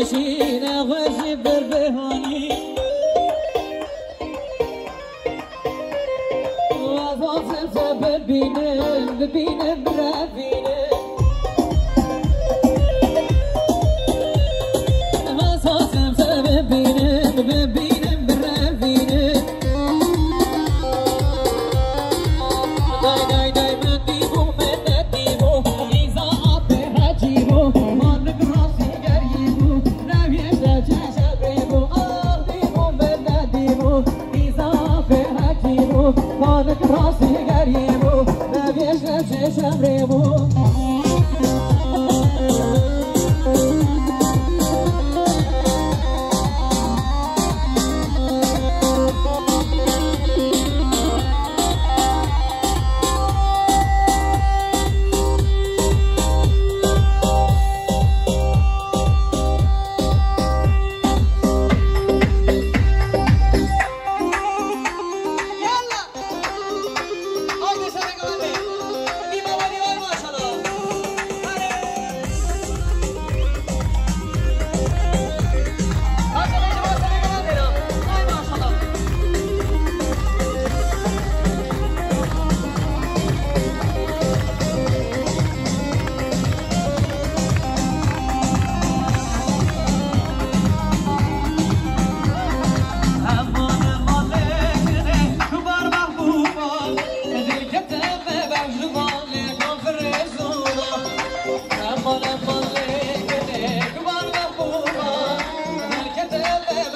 نشین خوشی بر بهانی وفا سلسه ببینم ببینم برابینم Bye, guys.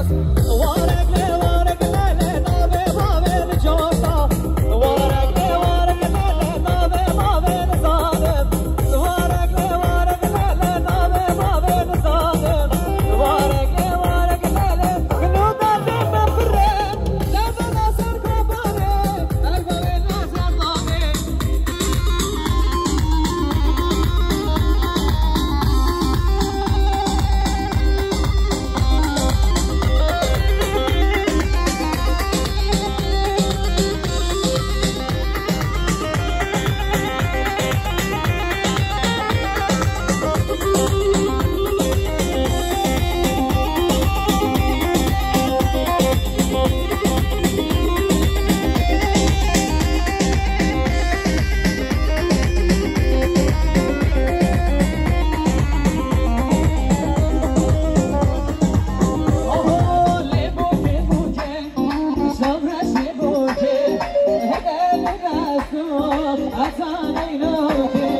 us. Azan eyle